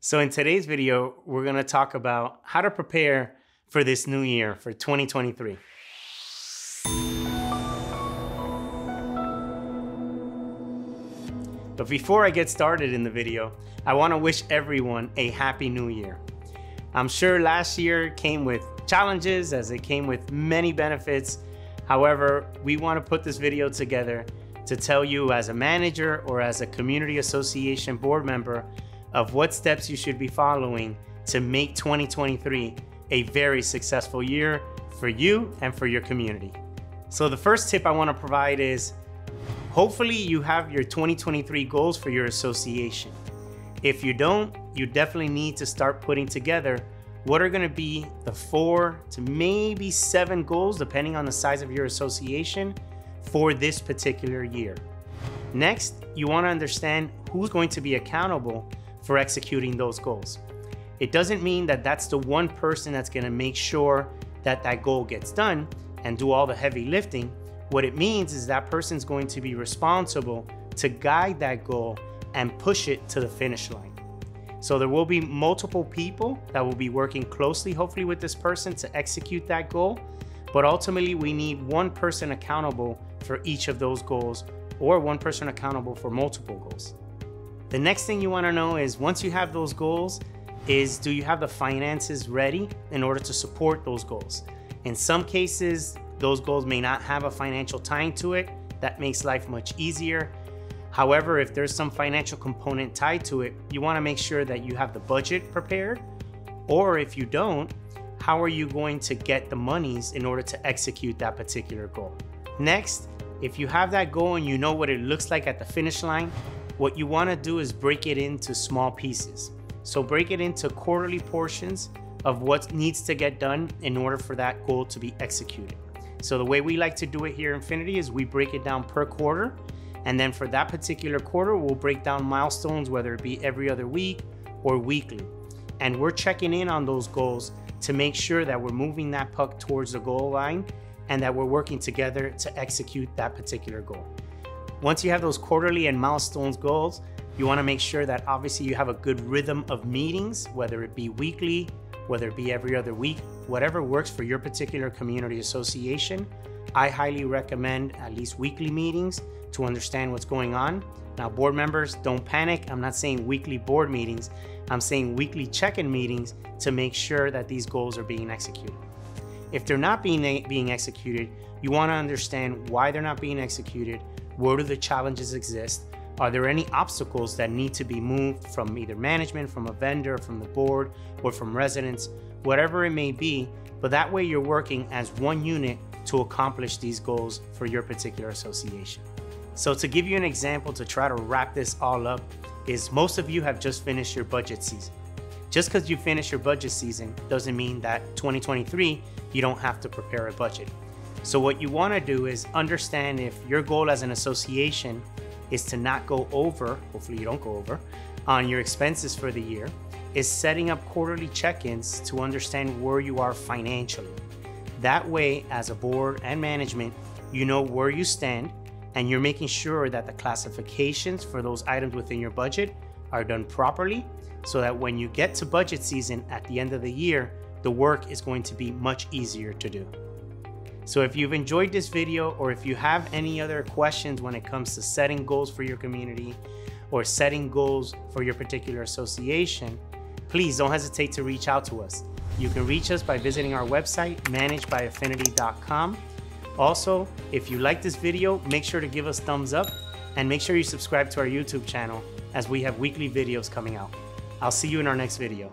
So in today's video, we're gonna talk about how to prepare for this new year, for 2023. But before I get started in the video, I wanna wish everyone a happy new year. I'm sure last year came with challenges as it came with many benefits. However, we wanna put this video together to tell you as a manager or as a community association board member of what steps you should be following to make 2023 a very successful year for you and for your community. So the first tip I wanna provide is hopefully you have your 2023 goals for your association. If you don't, you definitely need to start putting together what are gonna be the four to maybe seven goals, depending on the size of your association, for this particular year. Next, you wanna understand who's going to be accountable for executing those goals. It doesn't mean that that's the one person that's gonna make sure that that goal gets done and do all the heavy lifting. What it means is that person's going to be responsible to guide that goal and push it to the finish line. So there will be multiple people that will be working closely, hopefully with this person to execute that goal. But ultimately we need one person accountable for each of those goals or one person accountable for multiple goals. The next thing you wanna know is once you have those goals, is do you have the finances ready in order to support those goals? In some cases, those goals may not have a financial tie to it. That makes life much easier. However, if there's some financial component tied to it, you wanna make sure that you have the budget prepared. Or if you don't, how are you going to get the monies in order to execute that particular goal? Next, if you have that goal and you know what it looks like at the finish line, what you wanna do is break it into small pieces. So break it into quarterly portions of what needs to get done in order for that goal to be executed. So the way we like to do it here in Affinity is we break it down per quarter. And then for that particular quarter, we'll break down milestones, whether it be every other week or weekly. And we're checking in on those goals to make sure that we're moving that puck towards the goal line and that we're working together to execute that particular goal. Once you have those quarterly and milestones goals, you wanna make sure that obviously you have a good rhythm of meetings, whether it be weekly, whether it be every other week, whatever works for your particular community association. I highly recommend at least weekly meetings to understand what's going on. Now, board members, don't panic. I'm not saying weekly board meetings. I'm saying weekly check-in meetings to make sure that these goals are being executed. If they're not being, being executed, you wanna understand why they're not being executed, where do the challenges exist, are there any obstacles that need to be moved from either management, from a vendor, from the board, or from residents, whatever it may be, but that way you're working as one unit to accomplish these goals for your particular association. So to give you an example to try to wrap this all up is most of you have just finished your budget season. Just because you finish your budget season doesn't mean that 2023 you don't have to prepare a budget. So what you want to do is understand if your goal as an association is to not go over, hopefully you don't go over, on your expenses for the year, is setting up quarterly check-ins to understand where you are financially. That way, as a board and management, you know where you stand and you're making sure that the classifications for those items within your budget are done properly so that when you get to budget season at the end of the year, the work is going to be much easier to do. So if you've enjoyed this video or if you have any other questions when it comes to setting goals for your community or setting goals for your particular association, please don't hesitate to reach out to us. You can reach us by visiting our website, managedbyaffinity.com. Also, if you like this video, make sure to give us thumbs up and make sure you subscribe to our YouTube channel as we have weekly videos coming out. I'll see you in our next video.